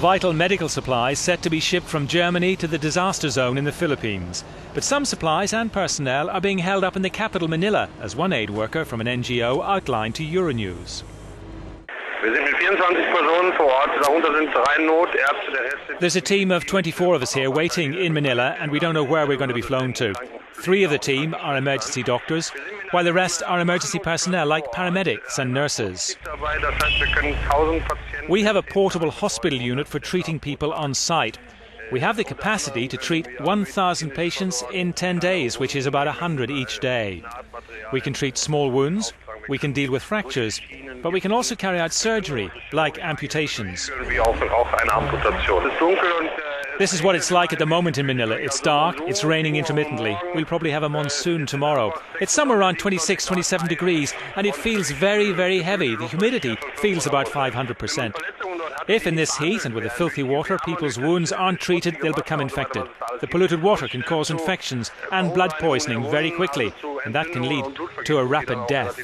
Vital medical supplies set to be shipped from Germany to the disaster zone in the Philippines. But some supplies and personnel are being held up in the capital Manila, as one aid worker from an NGO outlined to Euronews. There's a team of 24 of us here waiting in Manila, and we don't know where we're going to be flown to. Three of the team are emergency doctors, while the rest are emergency personnel like paramedics and nurses. We have a portable hospital unit for treating people on site. We have the capacity to treat 1,000 patients in 10 days, which is about 100 each day. We can treat small wounds, we can deal with fractures, but we can also carry out surgery, like amputations. This is what it's like at the moment in Manila. It's dark, it's raining intermittently. We'll probably have a monsoon tomorrow. It's somewhere around 26, 27 degrees, and it feels very, very heavy. The humidity feels about 500%. If in this heat and with the filthy water people's wounds aren't treated, they'll become infected. The polluted water can cause infections and blood poisoning very quickly, and that can lead to a rapid death.